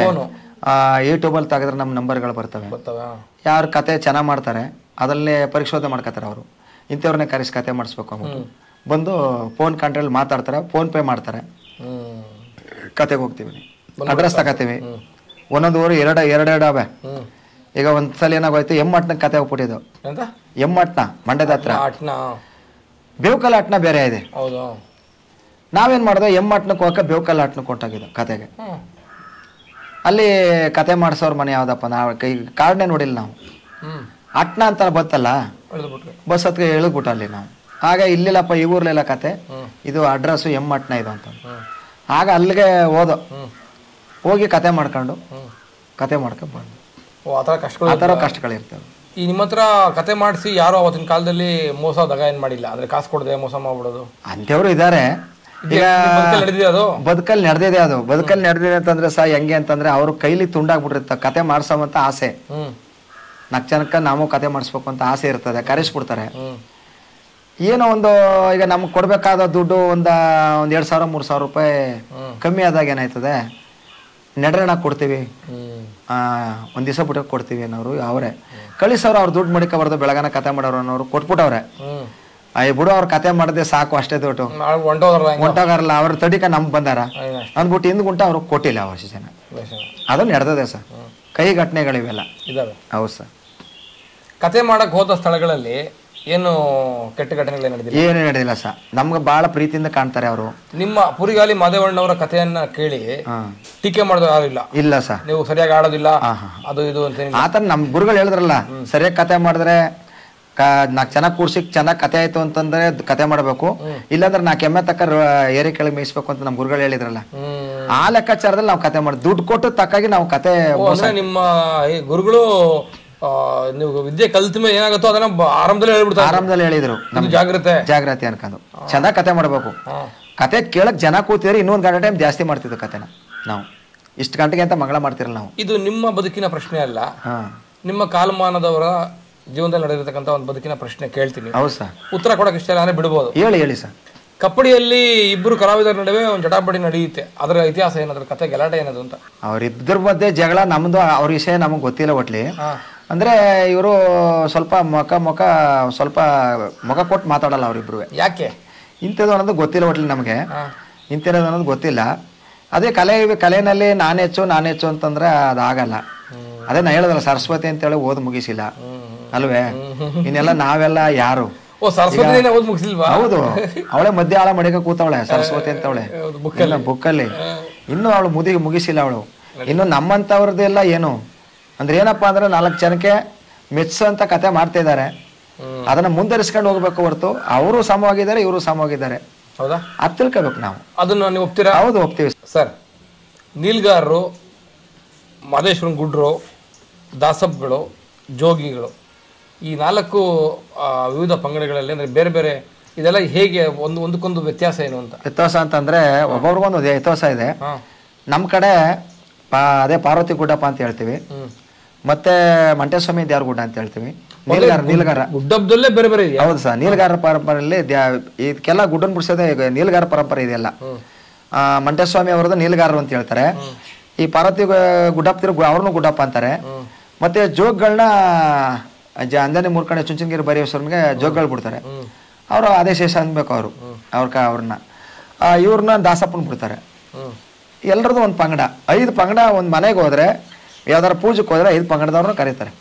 ಯೂಟ್ಯೂಬ್ ಅಲ್ಲಿ ತೆಗೆದ್ರೆ ನಮ್ಮ ನಂಬರ್ಗಳು ಬರ್ತವೆ. ಬರ್ತವೆ ಯಾರು ಕತೆ ಚೆನ್ನಾಗಿ ಮಾಡ್ತಾರೆ ಅದಲ್ಲೇ ಪರಿಶೋಧನೆ ಮಾಡ್ಕೋತಾರೆ ಅವರು. ಇಂಥವ್ರನ್ನೇ ಕರೆಸಿ ಕತೆ ಮಾಡಿಸ್ಬೇಕು ಅಂದ್ಬಿಟ್ಟು. ಬಂದು ಫೋನ್ ಕಂಟ್ರಲ್ಲಿ ಮಾತಾಡ್ತಾರೆ ಫೋನ್ ಪೇ ಮಾಡ್ತಾರೆ. ಹ್ಮ್. ಕತೆಗೆ ಹೋಗ್ತೀವಿ. ಅಡ್ರೆಸ್ ತಗೋತೀವಿ. ಒಂದೊಂದು ಊರು ಎರಡು ಎರಡೆರಡು ಅವೆ. ಹ್ಮ್. ಈಗ ಒಂದ್ಸಲ ಏನಾಗೋಯ್ತು? ಎಮ್ಮಟ್ನ ಕತೆ ಹೋಗ್ಬಿಟ್ಟಿದ್ದು ಎಮ್ಮಟ್ನ ಮಂಡ್ಯದ ಹತ್ರ. ಬೇವುಕಲ್ ಆಟ್ನ ಬೇರೆ ಇದೆ. ನಾವೇನ್ ಮಾಡ್ದೆ? ಎಮ್ಮಟ್ನಕ್ಕೆ ಹೋಗಕ್ಕೆ ಬೇವ್ಕಲ್ ಆಟ್ನ ಕೊಟ್ಟಾಗಿದ್ದು ಕತೆಗೆ. ಅಲ್ಲಿ ಕತೆ ಮಾಡಿಸೋರ್ ಮನೆ ಯಾವ್ದಪ್ಪ? ನಾವು ಕೈ ಕಾರ್ಡ್ನೇ ನೋಡಿಲ್ಲ ನಾವು. ಅಟ್ನ ಅಂತ ಬತ್ತಲ್ಲ ಬಸ್ ಹತ್ಗೆ ಇಳಿದ್ಬಿಟ್ಟು ಅಲ್ಲಿ ನಾವು. ಆಗ ಇಲ್ಲಿಲ್ಲಪ್ಪ ಈ ಊರ್ಲಿಲ್ಲ ಕತೆ. ಇದು ಅಡ್ರೆಸ್ಸು ಎಮ್ಮಟ್ನ ಇದು ಅಂತ. ಆಗ ಅಲ್ಲಿಗೆ ಹೋದೋ. ಹೋಗಿ ಕತೆ ಮಾಡ್ಕೊಂಡು ಕತೆ ಮಾಡ್ಕೊಂಡು ಬಂದು ಆ ಥರ ಕಷ್ಟಗಳಿರ್ತವೆ ಈ ನಿಮ್ಮ ಹತ್ರ ಕತೆ ಮಾಡಿಸಿ ಯಾರು ಅವತ್ತಿನ ಕಾಲದಲ್ಲಿ ಮೋಸ ದಗ ಏನ್ ಮಾಡಿಲ್ಲ? ಅಂದ್ರೆ ಕಾಸು ಕೊಡದೆ ಮೋಸ ಮಾಡ್ಬಿಡೋದು. ಅಂಥವ್ರು ಇದ್ದಾರೆ ಈಗ ನಡೆದಿದೆ ಅದು? ಬದುಕಲ್ಲಿ ನಡೆದಿದೆ ಅದು. ಬದುಕಲ್ಲಿ ನಡೆದಿದೆ ಅಂತಂದ್ರೆ ಸಹ ಹೆಂಗೆ ಅಂತಂದ್ರೆ ಅವ್ರ ಕೈಲಿ ತುಂಡಾಗ್ಬಿಟ್ಟಿರ್ತ ಕತೆ ಮಾಡ್ಸೋಮಂತ ಆಸೆ. ನಾಲ್ಕು ಜನಕ್ಕೆ ನಾವು ಕತೆ ಮಾಡಿಸ್ಬೇಕು ಅಂತ ಆಸೆ ಇರ್ತದೆ. ಕರೆಸ್ಬಿಡ್ತಾರೆ. ಏನೋ ಒಂದು ಈಗ ನಮ್ಗೆ ಕೊಡಬೇಕಾದ ದುಡ್ಡು ಒಂದ ಒಂದ್ ಎರಡು ಸಾವಿರ ಮೂರು ಸಾವಿರ ರೂಪಾಯಿ. ಕಮ್ಮಿ ಆದಾಗ ಏನಾಯ್ತದೆ? ನಡ್ರಣ ಕೊಡ್ತೀವಿ. ಒಂದ್ ದಿವಸ ಬಿಟ್ಟು ಕೊಡ್ತೀವಿ ಅನ್ನೋರು ಅವರೇ. ಕಳಿಸೋರು ಅವ್ರು ದುಡ್ಡು ಮಡಿಕೋಬಾರ್ದು ಬೆಳಗನ ಕತೆ ಮಾಡೋರು ಅನ್ನೋರು ಕೊಟ್ಬಿಟ್ಟವ್ರೆ. ಅಯ್ಯ ಬಿಡು ಅವ್ರ ಕತೆ ಮಾಡದೆ ಸಾಕು ಅಷ್ಟೇ ದುಡ್ಡು. ಒಂಟೋಗಾರಲ್ಲ ಹೊಂಟೋಗಾರಲ್ಲ ಅವ್ರ ತಡಿಕ ನಮ್ಗೆ ಬಂದಾರ. ಅಂದ್ಬಿಟ್ಟು ಹಿಂದ್ ಗುಂಟ ಅವ್ರಿಗೆ ಕೊಟ್ಟಿಲ್ಲ ಆ ವರ್ಷ ಜನ. ಅದು ನಡೆದದೆ ಸರ್. ಕೈ ಘಟನೆಗಳಿವೆಲ್ಲ. ಹೌದು ಸರ್. ಕತೆ ಮಾಡಕ್ ಹೋದ ಸ್ಥಳಗಳಲ್ಲಿ ಏನು ಕೆಟ್ಟ ಘಟನೆಗಳು ನಡೆದಿಲ್ಲ? ಏನು ನಡೆದಿಲ್ಲ ಸರ್. ನಮ್ಗೆ ಬಹಳ ಪ್ರೀತಿಯಿಂದ ಕಾಣ್ತಾರೆ ಅವರು. ನಿಮ್ಮ ಪುರಿಗಾಲಿ ಮಾದೇವಣ್ಣವರ ಕಥೆಯನ್ನ ಕೇಳಿ ಟೀಕೆ ಮಾಡೋದು ಯಾರು ಇಲ್ಲ? ಇಲ್ಲ ಸರ್. ನೀವು ಸರಿಯಾಗಿ ಆಡೋದಿಲ್ಲ. ಅದು ಇದು ಅಂತ ಹೇಳಿ ಆ ಥರ ನಮ್ಮ ಗುರುಗಳು ಹೇಳಿದ್ರಲ್ಲ ಸರಿಯಾಗಿ ಕತೆ ಮಾಡಿದ್ರೆ ನಾಲ್ಕು ಚೆನ್ನಾಗಿ ಕೂರ್ಸಿ ಚೆನ್ನಾಗಿ ಕತೆ ಆಯ್ತು ಅಂತಂದ್ರೆ ಕತೆ ಮಾಡಬೇಕು. ಇಲ್ಲಾಂದ್ರೆ ನಾಲ್ಕು ಎಮ್ಮೆ ತಕ್ಕ ಏರಿ ಕೆಳಗೆ ಮೇಯಿಸ್ಬೇಕು ಅಂತ ನಮ್ಮ ಗುರುಗಳು ಹೇಳಿದ್ರಲ್ಲ. ಆ ಲೆಕ್ಕಾಚಾರದಲ್ಲಿ ನಾವು ಕತೆ ಮಾಡಿ ದುಡ್ಡು ಕೊಟ್ಟು ತಕ್ಕಾಗಿ ನಾವು ಕತೆ ನಿಮ್ಮ ಈ ಗುರುಗಳು ನೀವು ವಿದ್ಯೆ ಕಲ್ತ ಮೇಲೆ ಏನಾಗುತ್ತೋ ಅದನ್ನ ಆರಂಭದಲ್ಲಿ ಹೇಳ್ಬಿಡ್ತಾರೆ. ಆರಂಭದಲ್ಲಿ ಹೇಳಿದ್ರು. ನಮ್ ಜಾಗ್ರತೆ. ಜಾಗ್ರತೆ ಅನ್ಕೊಂಡು. ಚಂದ ಕತೆ ಮಾಡಬೇಕು. ಕತೆ ಕೇಳಕ್ ಜನ ಕೂತಿದ್ರೆ ಇನ್ನೊಂದು ಗಂಟೆ ಟೈಮ್ ಜಾಸ್ತಿ ಮಾಡ್ತಿದ್ದ ಕತೆನ ನಾವು. ಇಷ್ಟು ಗಂಟೆಗೆ ಅಂತ ಮಂಗಳ ಮಾಡ್ತಿರಲ್ಲ ನಾವು. ಇದು ನಿಮ್ಮ ಬದುಕಿನ ಪ್ರಶ್ನೆ ಅಲ್ಲ. ನಿಮ್ಮ ಕಾಲಮಾನದವರ ಜೀವನದಲ್ಲಿ ನಡೆದಿರತಕ್ಕಂತ ಒಂದು ಬದುಕಿನ ಪ್ರಶ್ನೆ ಕೇಳ್ತೀನಿ. ಹೌದು ಸರ್. ಉತ್ತರ ಕೊಡಕ್ಕೆ ಇಷ್ಟ ಇಲ್ಲ ಅಂದ್ರೆ ಬಿಡ್ಬೋದು. ಹೇಳಿ ಹೇಳಿ ಸರ್. ಕಪ್ಪಡಿಯಲ್ಲಿ ಇಬ್ಬರು ಕಲಾವಿದರ ನಡುವೆ ಒಂದು ಜಟಾಪಟಿ ನಡೆಯುತ್ತೆ. ಅದರ ಇತಿಹಾಸ ಏನದ್ರ ಕತೆ ಗಲಾಟೆ ಏನದು ಅಂತ ಅವ್ರಿಬ್ಬರ ಮಧ್ಯೆ ಜಗಳ ನಮ್ದು ಅವ್ರ ವಿಷಯ ನಮಗೆ ಗೊತ್ತಿಲ್ಲ ಒಟ್ಲಿ. ಅಂದ್ರೆ ಇವರು ಸ್ವಲ್ಪ ಮುಖ ಮುಖ ಸ್ವಲ್ಪ ಮುಖ ಕೊಟ್ಟು ಮಾತಾಡಲ್ಲ ಅವರಿಬ್ರು ಯಾಕೆ? ಇಂಥದ್ದು ಅನ್ನೋದು ಗೊತ್ತಿಲ್ಲ ಒಟ್ಲಿ ನಮಗೆ. ಇಂಥದ್ದು ಅನ್ನೋದು ಗೊತ್ತಿಲ್ಲ. ಅದೇ ಕಲೆ ಕಲೆಯಲ್ಲಿ ನಾನು ಹೆಚ್ಚು ನಾನು ಹೆಚ್ಚು ಅಂತಂದ್ರೆ ಅದಾಗಲ್ಲ. ಅದೇ ನಾ ಹೇಳೋದಲ್ಲ ಸರಸ್ವತಿ ಅಂತೇಳಿ ಓದ್ ಮುಗಿಸಿಲ್ಲ. ಅಲ್ವೇ? ಇನ್ನೆಲ್ಲ ನಾವೆಲ್ಲ ಯಾರು? ಹೌದು. ಅವಳೆ ಮಧ್ಯ ಆಳ ಮಡಿಕ ಕೂತವಳೆ ಸರಸ್ವತಿ ಅಂತ ಅವಳೆ ಬುಕ್ಕಲ್ಲಿ. ಇನ್ನು ಅವಳು ಮುದಿ ಮುಗಿಸಿಲ್ಲ ಅವಳು. ಇನ್ನು ನಮ್ಮಂತವ್ರದ್ದೆಲ್ಲ ಏನು? ಅಂದ್ರೆ ಏನಪ್ಪಾ ಅಂದ್ರೆ ನಾಲ್ಕು ಜನಕ್ಕೆ ಮೆಚ್ಚುವಂತ ಕತೆ ಮಾಡ್ತಾ ಇದ್ದಾರೆ. ಅದನ್ನ ಮುಂದರಿಸ್ಕೊಂಡು ಹೋಗ್ಬೇಕು ಹೊರತು ಅವರು ಸಮವಾಗಿದ್ದಾರೆ ಇವರು ಸಮವಾಗಿದ್ದಾರೆ ಹೌದಾ? ಅದು ತಿಳ್ಕೊಬೇಕು ನಾವು. ಅದನ್ನ ನೀವು ಒಪ್ತೀರಾ? ಹೌದು ಒಪ್ತೀವಿ. ಸರ್ ನೀಲ್ಗಾರರು ಮಹದೇಶ್ವರನ್ ಗುಡ್ರು ದಾಸಬ್ಗಳು ಜೋಗಿಗಳು ಈ ನಾಲ್ಕು ವಿವಿಧ ಪಂಗಡಗಳಲ್ಲಿ ಅಂದ್ರೆ ಬೇರೆ ಬೇರೆ ಇದೆಲ್ಲ ಹೇಗೆ ಒಂದು ಒಂದಕ್ಕೊಂದು ವ್ಯತ್ಯಾಸ ಏನು ಅಂತ? ವ್ಯತ್ಯಾಸ ಅಂತಂದ್ರೆ ಒಬ್ಬೊಬ್ರಿಗೊಂದು ವ್ಯತ್ಯಾಸ ಇದೆ. ನಮ್ಮ ಕಡೆ ಪಾ ಅದೇ ಪಾರ್ವತಿ ಗುಡ್ಡಪ್ಪ ಅಂತ ಹೇಳ್ತೀವಿ. ಮತ್ತೆ ಮಂಟೇಸ್ವಾಮಿ ದೇವ್ರ ಗುಡ್ಡ ಅಂತ ಹೇಳ್ತೀವಿ. ನೀಲಗಾರ ನೀಲಗಾರ. ಗುಡ್ಡಬ್ದಲ್ಲೇ ಬೇರೆ ಬೇರೆ ಹೌದು ಸರ್ ನೀಲಗಾರ ಪರಂಪರೆಯಲ್ಲಿ ಇದಕ್ಕೆಲ್ಲ ಗುಡ್ಡನ್ ಬಿಡಿಸೋದೇ ನೀಲಗಾರ ಪರಂಪರೆ ಇದೆಯಲ್ಲ. ಆ, ಮಂಟೇಸ್ವಾಮಿ ಅವರದ್ದು ನೀಲಗಾರರು ಅಂತ ಹೇಳ್ತಾರೆ. ಈ ಪಾರ್ವತಿ ಗುಡ್ಡಪ್ಪ ಅವ್ರನ್ನು ಗುಡ್ಡಪ್ಪ ಅಂತಾರೆ. ಮತ್ತೆ ಜೋಗ್ಗಳನ್ನ ಜ ಅಂಜನೆ ಮೂರ್ಕಣೆ ಚುಂಚನಗಿರಿ ಬರೆಯೋಸ್ವರ್ಗೆ ಜೋಗ್ಗಳು ಬಿಡ್ತಾರೆ. ಅವರು ಅದೇ ಶೇಷ ಅನ್ಬೇಕು ಅವರು ಅವ್ರ ಕ ಅವ್ರನ್ನ. ಇವ್ರನ್ನ ದಾಸಪ್ಪನ ಬಿಡ್ತಾರೆ. ಎಲ್ಲರದು ಎಲ್ಲರದ್ದು ಒಂದು ಪಂಗಡ. ಐದು ಪಂಗಡ ಒಂದು ಮನೆಗೆ ಹೋದ್ರೆ ಯಾವ್ದಾರ ಪೂಜೆಗೆ ಹೋದ್ರೆ ಐದು ಪಂಗಡದವ್ರನ್ನ ಕರೀತಾರೆ.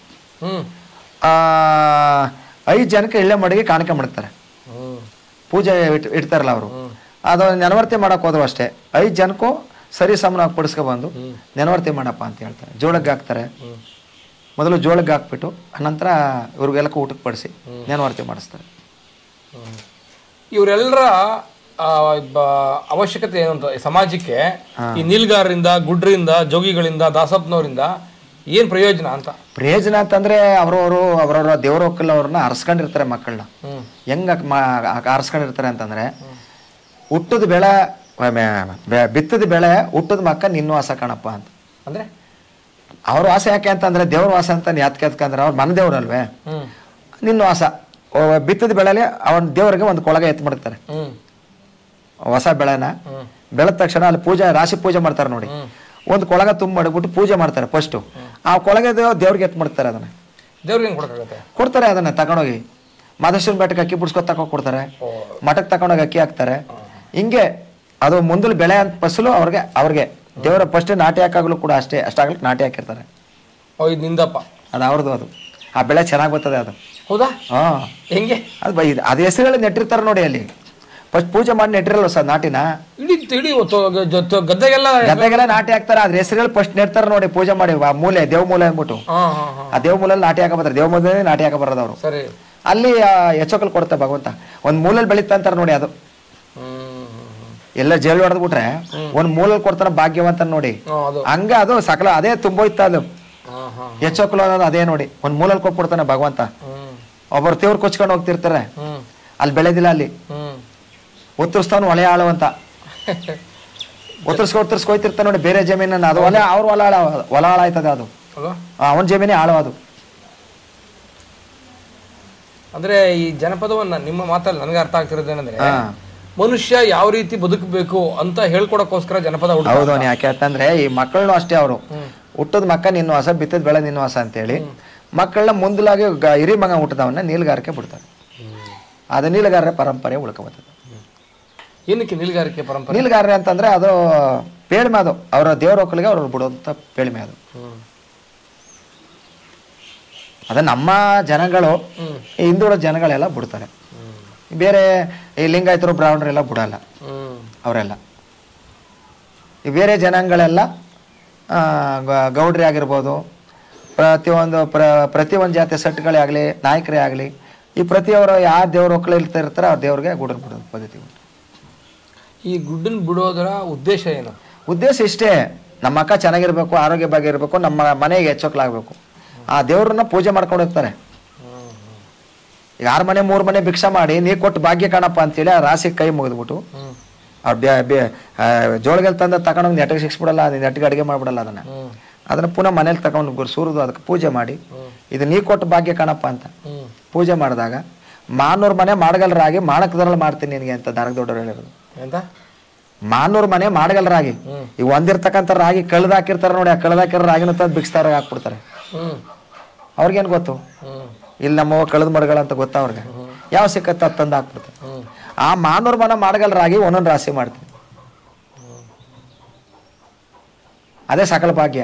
ಐದು ಜನಕ್ಕೆ ಇಳ್ಳೆ ಮಡಿಗೆ ಕಾಣಿಕೆ ಮಾಡ್ತಾರೆ. ಪೂಜೆ ಇಟ್ಟು ಇಡ್ತಾರಲ್ಲ ಅವರು. ಅದು ನೆನವರ್ತಿ ಮಾಡಕ್ ಹೋದ್ರು ಅಷ್ಟೇ. ಐದು ಜನಕ್ಕೂ ಸರಿ ಸಮನಾಗಿ ಪಡಿಸ್ಕೊ ಬಂದು ನೆನವರ್ತಿ ಮಾಡಪ್ಪ ಅಂತ ಹೇಳ್ತಾರೆ. ಜೋಳಕ್ಕೆ ಹಾಕ್ತಾರೆ. ಮೊದಲು ಜೋಳಕ್ಕೆ ಹಾಕ್ಬಿಟ್ಟು ನಂತರ ಇವ್ರಿಗೆಲ್ಲಕ್ಕೂ ಊಟಕ್ಕೆ ಪಡಿಸಿ ನೆನವರ್ತಿ ಮಾಡಿಸ್ತಾರೆ. ಇವರೆಲ್ಲರ ಅವಶ್ಯಕತೆ ಏನು ಅಂತ ಸಮಾಜಕ್ಕೆ ಈ ನೀಲ್ಗಾರರಿಂದ ಗುಡ್ರಿಂದ ಜೋಗಿಗಳಿಂದ ದಾಸಪ್ನವರಿಂದ ಏನ್ ಪ್ರಯೋಜನ ಅಂತ? ಪ್ರಯೋಜನ ಅಂತಂದ್ರೆ ಅವರವರು ಅವರವರ ದೇವರ ಒಕ್ಕಲ್ ಅವ್ರನ್ನ ಅರ್ಸ್ಕೊಂಡಿರ್ತಾರೆ ಮಕ್ಕಳನ್ನ. ಹೆಂಗ ಅರ್ಸ್ಕೊಂಡಿರ್ತಾರೆ ಅಂತಂದ್ರೆ ಹುಟ್ಟದ ಬೆಳೆ ಬಿತ್ತದ ಬೆಳೆ ಹುಟ್ಟದ ಮಕ್ಕ ನಿನ್ನ ವಾಸ ಕಣಪ್ಪ ಅಂತ. ಅಂದ್ರೆ? ಅವ್ರ ವಾಸ ಯಾಕೆ ಅಂತಂದ್ರೆ ದೇವ್ರ ವಾಸ ಅಂತ ಯಾತಕ್ಕೆ ಯಾತ್ಕಂದ್ರೆ ಅವ್ರ ಮನ ದೇವ್ರಲ್ವೇ? ನಿನ್ನ ವಾಸ. ಬಿತ್ತದ ಬೆಳೆಲಿ ಅವನ ದೇವ್ರಿಗೆ ಒಂದು ಕೊಳಗ ಎತ್ತು ಮಾಡ್ತಾರೆ ಹ್ಮ್. ಹೊಸ ಬೆಳೆನ ಬೆಳೆದ ತಕ್ಷಣ ಅಲ್ಲಿ ಪೂಜೆ ರಾಶಿ ಪೂಜೆ ಮಾಡ್ತಾರೆ ನೋಡಿ. ಒಂದು ಕೊಳಗ ತುಂಬ ಮಾಡಿಬಿಟ್ಟು ಪೂಜೆ ಮಾಡ್ತಾರೆ ಫಸ್ಟು ಆ ಕೊಳಗದ ದೇವ್ರಿಗೆ ಎತ್ತು ಮಾಡ್ತಾರೆ ಅದನ್ನ. ದೇವ್ರಿಗೆ ಕೊಡ್ತಾರೆ ಅದನ್ನ ತಗೊಂಡೋಗಿ. ಮಾದೇಶ್ವರ ಬೆಟ್ಟಕ್ಕೆ ಅಕ್ಕಿ ಬಿಡ್ಸ್ಕೊ ತಕೊ ಕೊಡ್ತಾರೆ. ಮಠಕ್ಕೆ ತಗೊಂಡೋಗಿ ಅಕ್ಕಿ ಹಾಕ್ತಾರೆ. ಹಿಂಗೆ ಅದು ಮುಂದಲು ಬೆಳೆ ಅಂತ ಫಸಲು ಅವ್ರಿಗೆ ಅವ್ರಿಗೆ. ದೇವರ ಫಸ್ಟ್ ನಾಟಿ ಹಾಕಾಗ್ಲೂ ಕೂಡ ಅಷ್ಟೇ ಅಷ್ಟಾಗ್ಲಿಕ್ಕೆ ನಾಟಿ ಹಾಕಿರ್ತಾರೆ. ಓ ಇದು ನಿಂದಪ್ಪ. ಅದು ಅವ್ರದ್ದು ಅದು. ಆ ಬೆಳೆ ಚೆನ್ನಾಗಿ ಬರ್ತದೆ ಅದು. ಹೌದಾ? ಹಾ. ಹೆಂಗೆ? ಅದು ಬೈ ಅದು ಹೆಸರುಗಳು ನೆಟ್ಟಿರ್ತಾರೆ ನೋಡಿ ಅಲ್ಲಿ. ಫಸ್ಟ್ ಪೂಜೆ ಮಾಡಿ ನೆಟ್ಟಿರಲ್ಲ ಸರ್ ನಾಟಿನ? ಇಡೀ ಇಡೀ ಜೊತೆ- ಗದ್ದೆಗೆಲ್ಲ ಗದ್ದೆಗೆಲ್ಲ ನಾಟಿ ಹಾಕ್ತಾರೆ ಅದ್ರ ಹೆಸರುಗಳು ಫಸ್ಟ್ ನೆಡ್ತಾರೆ ನೋಡಿ ಪೂಜೆ ಮಾಡಿ ಆ ಮೂಲೆ ದೇವ್ ಮೂಲೆ ಅಂದ್ಬಿಟ್ಟು. ಆ ದೇವ್ ಮೂಲೆಯಲ್ಲಿ ನಾಟಿ ಹಾಕ ಬರ್ತಾರೆ ದೇವ್ ಮೂಲೆ ನಾಟಿ ಹಾಕ ಬರೋದು ಅವರು ಅಲ್ಲಿ ಎಚ್ಚೋಕಲ್ ಕೊಡ್ತಾರೆ ಭಗವಂತ. ಒಂದ್ ಮೂಲೆಯಲ್ಲಿ ಬೆಳೀತಾ ಅಂತಾರೆ ನೋಡಿ ಅದು. ಎಲ್ಲ ಜೇಳು ಹೊಡೆದ್ ಬಿಟ್ರೆ ಒಂದ್ ಮೂಲೆಯಲ್ಲಿ ಕೊಡ್ತಾರ ಭಾಗ್ಯವಂತ ನೋಡಿ. ಹಂಗ ಅದು ಸಕಲ ಅದೇ ತುಂಬೋಯ್ತ ಅದು. ಎಚ್ಚೋಕಲ್ ಅನ್ನೋದು ಅದೇ ನೋಡಿ ಒಂದ್ ಮೂಲೆಯಲ್ಲಿ ಕೊಟ್ಬಿಡ್ತಾನೆ ಭಗವಂತ. ಒಬ್ಬರು ದೇವ್ರು ಕೊಚ್ಕೊಂಡು ಹೋಗ್ತಿರ್ತಾರೆ. ಅಲ್ಲಿ ಬೆಳೆದಿಲ್ಲ ಅಲ್ಲಿ. ಹ್ಮ್ ಒಲೆ ಆಳು ಅಂತ. ಒತ್ತರಿಸ್ಕೊ ಉತ್ತರಿಸ್ಕೊಯ್ತಿರ್ತಾನೆ ನೋಡಿ ಬೇರೆ ಜಮೀನನ್ನ. ಅದು ಒಲೆ ಅವ್ರ ಹೊಲ ಆಳ ಹೊಲ ಹಾಳ ಆಯ್ತದೆ ಅದು. ಅವನ ಜಮೀನೇ ಆಳು ಅದು. ಅಂದ್ರೆ ಈ ಜನಪದವನ್ನ ನಿಮ್ಮ ಮಾತಲ್ಲಿ ನನಗೆ ಅರ್ಥ ಆಗ್ತಿರೋದೇನಂದ್ರೆ. ಮನುಷ್ಯ ಯಾವ ರೀತಿ ಬದುಕಬೇಕು ಅಂತ ಹೇಳ್ಕೊಡಕ್ಕೋಸ್ಕರ ಜನಪದ ಹೌದು ಅವ್ನು ಯಾಕೆ ಅಂತಂದ್ರೆ ಈ ಮಕ್ಕಳನ್ನು ಅಷ್ಟೇ ಅವರು. ಹುಟ್ಟದ ಮಕ್ಕ ನಿನ್ನ ವಾಸ ಬಿತ್ತದ ಬೆಳೆ ನಿನ್ನ ಅಂತೇಳಿ ಮಕ್ಕಳನ್ನ ಮುಂದಲಾಗಿ ಹಿರಿ ಮಗ ಹುಟ್ಟದವನ್ನ ನೀಲ್ಗಾರಿಕೆ ಬಿಡ್ತಾರೆ. ಅದು ನೀಲಗಾರರ ಪರಂಪರೆ ಉಳ್ಕೊಬರ್ತದೆ ಏನಕ್ಕೆ ನೀಲಗಾರಿಕೆ ಪರಂಪರೆ? ನೀಲಗಾರರೆ ಅಂತಂದ್ರೆ ಅದು ಪೇಳ್ಮೆ ಅದು. ಅವರ ದೇವರ ಒಕ್ಕಲಿಗೆ ಅವ್ರು ಬಿಡುವಂತ ಪೇಳ್ಮೆ ಅದು. ಅದ ನಮ್ಮ ಜನಗಳು ಹಿಂದುಳಿದ ಜನಗಳೆಲ್ಲ ಬಿಡ್ತಾರೆ. ಬೇರೆ ಈ ಲಿಂಗಾಯತರು ಬ್ರಾಹ್ಮಣರೆಲ್ಲ ಬಿಡಲ್ಲ. ಅವರೆಲ್ಲ. ಈ ಬೇರೆ ಜನಾಂಗಳೆಲ್ಲ ಗೌಡ್ರಿ ಆಗಿರ್ಬೋದು ಪ್ರತಿಯೊಂದು ಪ್ರ ಪ್ರತಿಯೊಂದು ಜಾತಿ ಸಟ್ಗಳೇ ಆಗಲಿ ನಾಯಕರೇ ಆಗಲಿ ಈ ಪ್ರತಿಯವರು ಯಾರು ದೇವ್ರ ಒಕ್ಕಲಿರ್ತಾ ಇರ್ತಾರೆ ಅವ್ರ ದೇವ್ರಿಗೆ ಗುಡ್ರು ಬಿಡೋದು ಪದ್ಧತಿ ಉಂಟು. ಈ ಗುಡ್ಡನ್ ಬಿಡೋದರ ಉದ್ದೇಶ ಏನು? ಉದ್ದೇಶ ಇಷ್ಟೇ. ನಮ್ಮ ಅಕ್ಕ ಚೆನ್ನಾಗಿರ್ಬೇಕು, ಆರೋಗ್ಯ ಭಾಗ್ಯ ಇರಬೇಕು ನಮ್ಮ ಮನೆಗೆ ಹೆಚ್ಚೋಕ್ಲಾಗಬೇಕು ಆ ದೇವ್ರನ್ನ ಪೂಜೆ ಮಾಡ್ಕೊಂಡು ಹೋಗ್ತಾರೆ. ಈಗ ಆರು ಮನೆ, ಮೂರು ಮನೆ ಭಿಕ್ಷೆ ಮಾಡಿ ನೀ ಕೊಟ್ಟು ಭಾಗ್ಯ ಕಾಣಪ್ಪ ಅಂತೇಳಿ ಆ ರಾಶಿ ಕೈ ಮುಗಿದ್ಬಿಟ್ಟು ಅವ್ರು ಜೋಳಗೆಲ್ ತಂದ ತಗೊಂಡು ನೆಟ್ಟಿಗೆ ಸಿಕ್ಸ್ಬಿಡಲ್ಲ ನೆಟ್ಟಿಗೆ ಅಡುಗೆ ಮಾಡ್ಬಿಡಲ್ಲ ಅದನ್ನ. ಅದನ್ನು ಪುನಃ ಮನೇಲಿ ತಗೊಂಡು ಸುರಿದು ಅದಕ್ಕೆ ಪೂಜೆ ಮಾಡಿ, ಇದು ನೀ ಕೊಟ್ಟು ಭಾಗ್ಯ ಕಾಣಪ್ಪ ಅಂತ. ಪೂಜೆ ಮಾಡಿದಾಗ ಮಾನೂರು ಮನೆ ಮಾಡಗಲ್ರಾಗಿ ಮಾಡಕದ್ರಲ್ಲಿ ಮಾಡ್ತೀನಿ ನಿನಗೆ ಅಂತ ದಾರಕ ದೊಡ್ಡವ್ರು ಹೇಳಿರೋದು. ಎಂತ? ಮಾನೂರ್ ಮನೆ ಮಾಡಗಲ್ ರಾಗಿ. ಈಗ ಒಂದಿರ್ತಕ್ಕಂಥ ರಾಗಿ ಕಳ್ದ ಹಾಕಿರ್ತಾರೆ ನೋಡಿ ಆ ಕಳ್ದ ಹಾಕಿರೋ ರಾಗಿನ ತಂದು ಬಿಕ್ಸ್ತಾರ ಹಾಕ್ಬಿಡ್ತಾರೆ. ಅವ್ರಿಗೇನ್ ಗೊತ್ತು? ಇಲ್ಲಿ ನಮ್ಮವ್ವ ಕಳೆದ ಮಡಗಳ ಅಂತ ಗೊತ್ತಾ ಅವ್ರಿಗೆ? ಯಾವ ಸಿಕ್ಕತ್ತ ತಂದು ಹಾಕ್ಬಿಡ್ತಾರೆ. ಆ ಮಾನೂರ್ ಮನೆ ಮಾಡಗಲ್ರಾಗಿ ಒಂದೊಂದು ರಾಶಿ ಮಾಡ್ತೀವಿ. ಅದೇ ಸಕಲ ಭಾಗ್ಯ.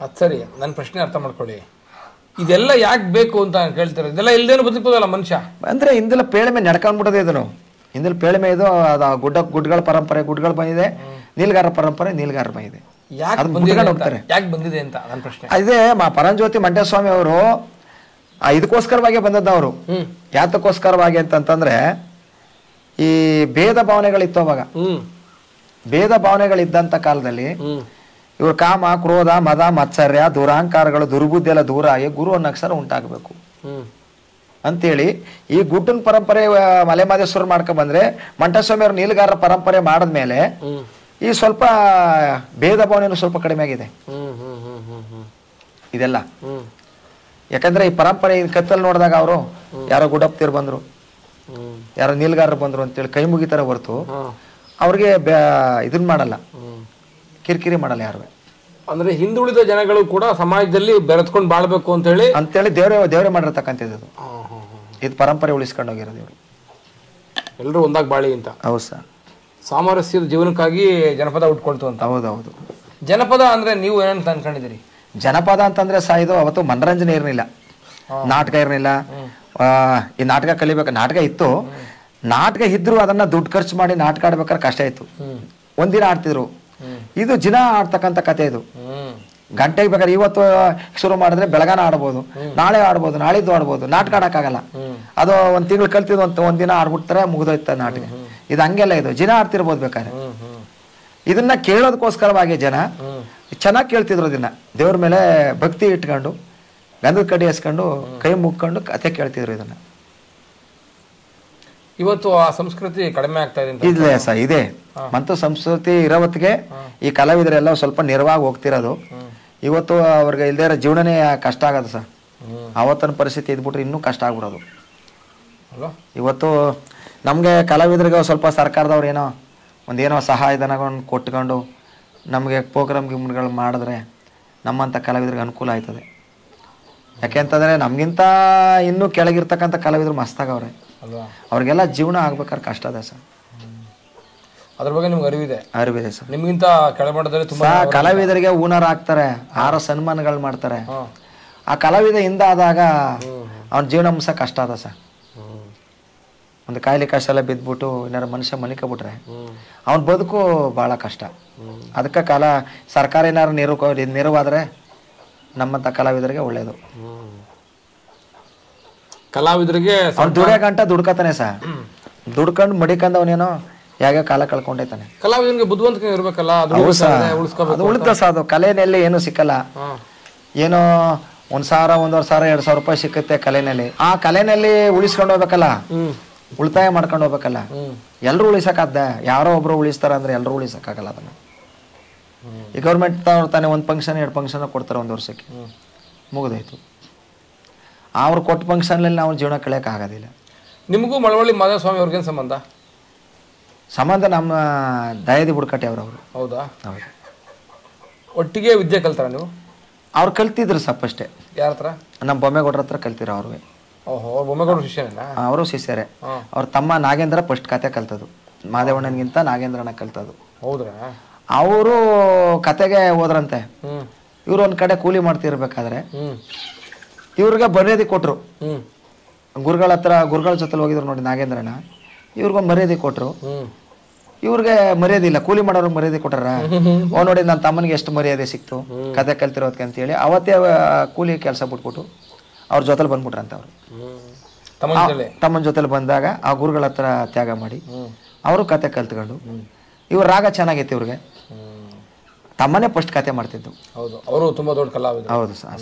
ಅದು ಸರಿ ನನ್ನ ಪ್ರಶ್ನೆ ಅರ್ಥ ಮಾಡ್ಕೊಳ್ಳಿ. ಇದೆಲ್ಲ ಯಾಕೆ ಬೇಕು ಅಂತ ಕೇಳ್ತಾರೆ ಇದೆಲ್ಲ ಇಲ್ದೇನು ಬದುಕ್ಬೋದಲ್ಲ ಮನುಷ್ಯ? ಅಂದ್ರೆ ಹಿಂದೆಲ್ಲ ಮೇಲೆ ನಡ್ಕೊಂಡ್ಬಿಡೋದೇ ಇದನ್ನು. ಹಿಂದೆಲ್ಲ ಪೇಳ್ಮೆ ಇದು ಅದು ಗುಡ್ಡ ಗುಡ್ಗಳ ಪರಂಪರೆ ಗುಡ್ಗಳ ಬಂದಿದೆ ನೀಲ್ಗಾರ ಪರಂಪರೆ ನೀಲ್ಗಾರ ಬಂದಿದೆ ಹೋಗ್ತಾರೆ. ಯಾಕೆ ಬಂದಿದೆ ಅಂತ ನನ್ನ ಪ್ರಶ್ನೆ. ಅದೇ ಪರಂಜ್ಯೋತಿ ಮಂಡ್ಯಸ್ವಾಮಿ ಅವರು ಇದಕ್ಕೋಸ್ಕರವಾಗಿ ಬಂದದ್ದು ಅವರು. ಯಾತಕ್ಕೋಸ್ಕರವಾಗಿ ಅಂತಂತಂದ್ರೆ ಈ ಭೇದ ಭಾವನೆಗಳಿತ್ತು ಅವಾಗ. ಭೇದ ಭಾವನೆಗಳಿದ್ದಂಥ ಕಾಲದಲ್ಲಿ ಇವರು ಕಾಮ ಕ್ರೋಧ ಮದ ಮತ್ಸರ್ಯ ದುರಾಂಕಾರಗಳು ದುರ್ಬುದ್ಧಿ ಎಲ್ಲ ದೂರ ಆಗಿ ಗುರು ಅನ್ನೋ ಅಕ್ಷರ ಉಂಟಾಗಬೇಕು ಅಂತೇಳಿ ಈ ಗುಡ್ಡನ ಪರಂಪರೆ ಮಲೆಮಹದೇಶ್ವರ ಮಾಡ್ಕೊಂಡ್ ಬಂದ್ರೆ ಮಂಟಸ್ವಾಮಿ ಅವ್ರ ನೀಲಗಾರರ ಪರಂಪರೆ ಮಾಡಿದ್ಮೇಲೆ ಈ ಸ್ವಲ್ಪ ಭೇದ ಭಾವನೆ ಸ್ವಲ್ಪ ಕಡಿಮೆ ಆಗಿದೆ. ಇದೆಲ್ಲ. ಯಾಕಂದ್ರೆ ಈ ಪರಂಪರೆ ಕತ್ತಲ್ ಕತ್ತಲ್ಲಿ ನೋಡಿದಾಗ ಅವರು ಯಾರೋ ಗುಡಪ್ತಿರ್ ಬಂದ್ರು ಯಾರೋ ನೀಲ್ಗಾರರು ಬಂದ್ರು ಅಂತೇಳಿ ಕೈ ಮುಗಿತಾರ ಹೊರತು ಅವ್ರಿಗೆ ಇದನ್ ಇದನ್ನ ಮಾಡಲ್ಲ. ಕಿರಿಕಿರಿ ಮಾಡಲ್ಲ ಯಾರು. ಅಂದ್ರೆ ಹಿಂದುಳಿದ ಜನಗಳು ಕೂಡ ಸಮಾಜದಲ್ಲಿ ಬೆರೆತ್ಕೊಂಡು ಬಾಳ್ಬೇಕು ಅಂತ ಹೇಳಿ ಅಂತೇಳಿ ದೇವ್ರೆ ದೇವ್ರೆ ಮಾಡಿರ್ತಕ್ಕಂಥದ್ದು ಇದು ಪರಂಪರೆ ಉಳಿಸ್ಕೊಂಡು ಹೋಗಿರೋದು ಇವರು. ಎಲ್ಲರೂ ಒಂದಾಗಿ ಬಾಳಿ ಅಂತ. ಹೌದು ಸರ್. ಸಾಮರಸ್ಯದ ಜೀವನಕ್ಕಾಗಿ ಜನಪದ ಉಟ್ಕೊಳ್ತು ಅಂತ. ಹೌದು ಹೌದು ಜನಪದ ಅಂದ್ರೆ ನೀವು ಏನಂತ ಅನ್ಕೊಂಡಿದ್ದೀರಿ? ಜನಪದ ಅಂತಂದ್ರೆ ಸಹ ಇದು ಅವತ್ತು ಮನರಂಜನೆ ಇರಲಿಲ್ಲ. ನಾಟಕ ಇರಲಿಲ್ಲ. ಈ ನಾಟಕ ಕಲಿಬೇಕು ನಾಟಕ ಇತ್ತು. ನಾಟಕ ಇದ್ರು ಅದನ್ನ ದುಡ್ಡು ಖರ್ಚು ಮಾಡಿ ನಾಟಕ ಆಡ್ಬೇಕಾದ್ರೆ ಕಷ್ಟ ಇತ್ತು. ಒಂದಿನ ಆಡ್ತಿದ್ರು. ಇದು ದಿನ ಆಡ್ತಕ್ಕಂಥ ಕತೆ ಇದು. ಗಂಟೆಗೆ ಬೇಕಾದ್ರೆ ಇವತ್ತು ಶುರು ಮಾಡಿದ್ರೆ ಬೆಳಗಾನ ಆಡ್ಬೋದು ನಾಳೆ ಆಡ್ಬೋದು ನಾಳಿದ್ದು ಆಡ್ಬೋದು ನಾಟಕ ಆಡಕ್ಕಾಗಲ್ಲ. ಅದು ಒಂದು ತಿಂಗಳು ಕಲ್ತಿದ್ದು ಅಂತ ಒಂದಿನ ಆಡ್ಬಿಡ್ತಾರೆ ಮುಗಿದೋಯ್ತ ನಾಟಕ. ಇದು ಹಂಗೆಲ್ಲ ಇದು. ಜನ ಆಡ್ತಿರ್ಬೋದು ಬೇಕಾದ್ರೆ. ಇದನ್ನ ಕೇಳೋದಕ್ಕೋಸ್ಕರವಾಗಿ ಜನ ಚೆನ್ನಾಗಿ ಕೇಳ್ತಿದ್ರು ಅದನ್ನ ದೇವ್ರ ಮೇಲೆ ಭಕ್ತಿ ಇಟ್ಕೊಂಡು ಗಂಧದ ಕಡ್ಡಿ ಹಸ್ಕೊಂಡು ಕೈ ಮುಕ್ಕೊಂಡು ಕತೆ ಕೇಳ್ತಿದ್ರು ಇದನ್ನ. ಇವತ್ತು ಆ ಸಂಸ್ಕೃತಿ ಕಡಿಮೆ ಆಗ್ತಾ ಇದೆ ಅಂತ ಇದ್ಲೇ ಸ ಇದೆ. ಮತ್ತು ಸಂಸ್ಕೃತಿ ಇರೋವತ್ತಿಗೆ ಈ ಕಲಾವಿದರೆಲ್ಲ ಸ್ವಲ್ಪ ನೆರವಾಗಿ ಹೋಗ್ತಿರೋದು. ಇವತ್ತು ಅವ್ರಿಗೆ ಇಲ್ಲದೇ ಇರೋ ಜೀವನನೇ ಕಷ್ಟ ಆಗೋದು ಸರ್. ಆವತ್ತಿನ ಪರಿಸ್ಥಿತಿ ಇದ್ಬಿಟ್ರೆ ಇನ್ನೂ ಕಷ್ಟ ಆಗ್ಬಿಡೋದು. ಇವತ್ತು ನಮಗೆ ಕಲಾವಿದರಿಗೆ ಸ್ವಲ್ಪ ಸರ್ಕಾರದವ್ರು ಏನೋ ಒಂದೇನೋ ಸಹಾಯಧನಗಳನ್ನು ಕೊಟ್ಕೊಂಡು ನಮಗೆ ಪ್ರೋಗ್ರಾಮ್ ಗಿಮ್ಗಳು ಮಾಡಿದ್ರೆ ನಮ್ಮಂಥ ಕಲಾವಿದರಿಗೆ ಅನುಕೂಲ ಆಯ್ತದೆ. ಯಾಕೆಂತಂದರೆ ನಮಗಿಂತ ಇನ್ನೂ ಕೆಳಗಿರ್ತಕ್ಕಂಥ ಕಲಾವಿದರು ಮಸ್ತಾಗವ್ರೆ ಅವ್ರಿಗೆಲ್ಲ ಜೀವನ ಆಗ್ಬೇಕಾದ್ರೆ ಕಷ್ಟ ಅದ ಸರ್. ಅದ್ರ ಬಗ್ಗೆ ನಿಮ್ಗೆ ಅರಿವಿದೆ. ಅರಿವಿದೆ ಸರ್. ನಿಮ್ಗಿಂತ ಕೆಳಮಟ್ಟದಲ್ಲಿ ತುಂಬಾ ಕಲಾವಿದರಿಗೆ ಊನರ್ ಆಗ್ತಾರೆ ಆರ ಸನ್ಮಾನಗಳು ಮಾಡ್ತಾರೆ. ಆ ಕಲಾವಿದ ಹಿಂದ ಆದಾಗ ಅವ್ನ ಜೀವನ ಮುಸ ಕಷ್ಟ ಅದ ಸರ್. ಒಂದು ಕಾಯಿಲೆ ಕಷ್ಟ ಎಲ್ಲ ಬಿದ್ದುಬಿಟ್ಟು ಏನಾರು ಮನುಷ್ಯ ಮನಿಕೊಬಿಟ್ರೆ ಅವ್ನ ಅವನ ಬದುಕು ಭಾಳ ಕಷ್ಟ. ಅದಕ್ಕೆ ಕಾಲ ಸರ್ಕಾರ ಏನಾರು ನೆರವು ನೆರವಾದರೆ ನಮ್ಮಂಥ ಕಲಾವಿದರಿಗೆ ಒಳ್ಳೆಯದು ಕಲಾವಿದರಿಗೆ ಅವ್ನು ದುಡಿಯೋ ಗಂಟ ದುಡ್ಕತಾನೆ ಸರ್. ದುಡ್ಕೊಂಡು ಮಡಿಕೊಂಡು ಅವನೇನೋ ಕಾಲ ಕಳ್ಕೊಂಡೈತಾನೆ ಕಲಾವಿದನಿಗೆ ಬುದ್ಧಿವಂತಿಕೆ ಇರ್ಬೇಕಲ್ಲ ಅದು ಉಳಿದ ಅದು ಕಲೆಯಲ್ಲಿ ಏನು ಸಿಕ್ಕಲ್ಲ. ಏನೋ ಒಂದು ಸಾವಿರ ಒಂದೂವರೆ ಸಾವಿರ ಎರಡು ಸಾವಿರ ರೂಪಾಯಿ ಸಿಕ್ಕುತ್ತೆ ಕಲೆನಲ್ಲಿ. ಆ ಕಲೆನಲ್ಲಿ ಉಳಿಸ್ಕೊಂಡು ಹೋಗ್ಬೇಕಲ್ಲ. ಉಳಿತಾಯ ಮಾಡ್ಕೊಂಡು ಹೋಗ್ಬೇಕಲ್ಲ. ಎಲ್ಲರೂ ಉಳಿಸಕ್ಕಾದ್ದ ಯಾರೋ ಒಬ್ರು ಉಳಿಸ್ತಾರ ಅಂದ್ರೆ ಎಲ್ಲರೂ ಉಳಿಸಕ್ಕಾಗಲ್ಲ ಅದನ್ನ. ಈ ಗೌರ್ಮೆಂಟ್ ತಾನೇ ಒಂದು ಫಂಕ್ಷನ್ ಎರಡು ಫಂಕ್ಷನ್ ಕೊಡ್ತಾರೆ ಒಂದು ವರ್ಷಕ್ಕೆ. ಮುಗಿದಾಯ್ತು. ಅವ್ರು ಕೊಟ್ಟ ಫಂಕ್ಷನ್ನಲ್ಲಿ ನಾವು ಜೀವನ ಕಳೆಯಕ್ಕೆ ಆಗೋದಿಲ್ಲ. ನಿಮಗೂ ಮಳವಳ್ಳಿ ಮಾಧವಸ್ವಾಮಿ ಅವ್ರಿಗೇನು ಸಂಬಂಧ? ಸಂಬಂಧ ನಮ್ಮ ದಯದಿ ಬುಡ್ಕಟ್ಟೆ ಅವ್ರು ಅವರು ಹೌದಾ? ಹೌದು. ಒಟ್ಟಿಗೆ ವಿದ್ಯೆ ಕಲ್ತಾರ ನೀವು? ಅವ್ರು ಕಲ್ತಿದ್ರು ಸಪ್ ಅಷ್ಟೇ. ಯಾರ ಹತ್ರ? ನಮ್ಮ ಬೊಮ್ಮೆಗೌಡ್ರ ಹತ್ರ ಕಲ್ತಿರೋ ಅವ್ರಿಗೆ ಓಹೋ ಅವ್ರು ಬೊಮ್ಮೆಗೌಡ ಅವರು ಶಿಷ್ಯರೇ. ಅವ್ರ ತಮ್ಮ ನಾಗೇಂದ್ರ ಫಸ್ಟ್ ಕತೆ ಕಲ್ತದ್ದು. ಮಾದೇವಣ್ಣನಿಗಿಂತ ನಾಗೇಂದ್ರನ ಕಲ್ತದ್ದು. ಹೌದ್ರಾ? ಅವರು ಕತೆಗೆ ಹೋದ್ರಂತೆ. ಇವ್ರು ಒಂದ್ ಕಡೆ ಕೂಲಿ ಮಾಡ್ತಿರ್ಬೇಕಾದ್ರೆ ಇವ್ರಿಗೆ ಬರೆಯೋದಿ ಕೊಟ್ರು. ಹ್ಞೂ ಗುರುಗಳ ಹತ್ರ ಗುರುಗಳ ಜೊತೆ ಹೋಗಿದ್ರು ನೋಡಿ ನಾಗೇಂದ್ರನ. ಇವ್ರಿಗೊಂದು ಮರ್ಯಾದೆ ಕೊಟ್ರು. ಇವ್ರಿಗೆ ಮರ್ಯಾದೆ ಇಲ್ಲ ಕೂಲಿ ಮಾಡೋರು ಮರ್ಯಾದೆ ಕೊಟ್ಟಾರ ಓ ನೋಡಿ ನನ್ನ ತಮ್ಮನಿಗೆ ಎಷ್ಟು ಮರ್ಯಾದೆ ಸಿಕ್ತು ಕತೆ ಕಲ್ತಿರೋದಕ್ಕೆ ಅಂತೇಳಿ ಅವತ್ತೇ ಅವ ಕೂಲಿ ಕೆಲಸ ಬಿಟ್ಬಿಟ್ಟು ಅವ್ರ ಜೊತೆಲಿ ಬಂದ್ಬಿಟ್ರಂತ ಅವ್ರು. ತಮ್ಮನ ಜೊತೆಲಿ ಬಂದಾಗ ಆ ಗುರುಗಳ ಹತ್ರ ತ್ಯಾಗ ಮಾಡಿ ಅವರು ಕತೆ ಕಲ್ತ್ಕೊಂಡು ಇವ್ರ ರಾಗ ಚೆನ್ನಾಗೈತಿ ಇವ್ರಿಗೆ. ತಮ್ಮನೇ ಫಸ್ಟ್ ಕತೆ ಮಾಡ್ತಿದ್ದು. ಹೌದು ಅವರು ತುಂಬಾ ದೊಡ್ಡ ಕಲಾವಿದ್ರು. ಹೌದು ಸರ್.